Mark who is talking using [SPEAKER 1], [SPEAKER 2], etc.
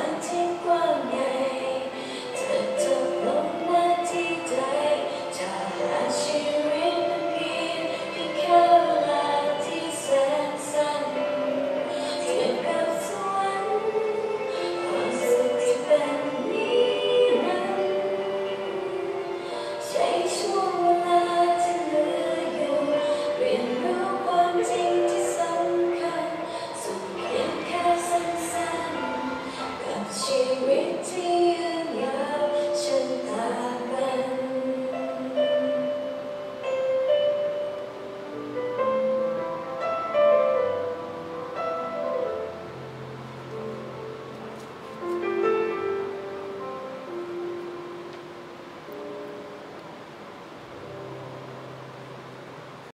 [SPEAKER 1] 人牵挂